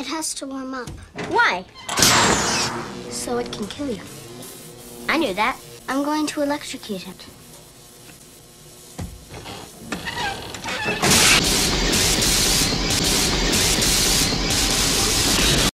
It has to warm up Why? so it can kill you. I knew that. I'm going to electrocute it.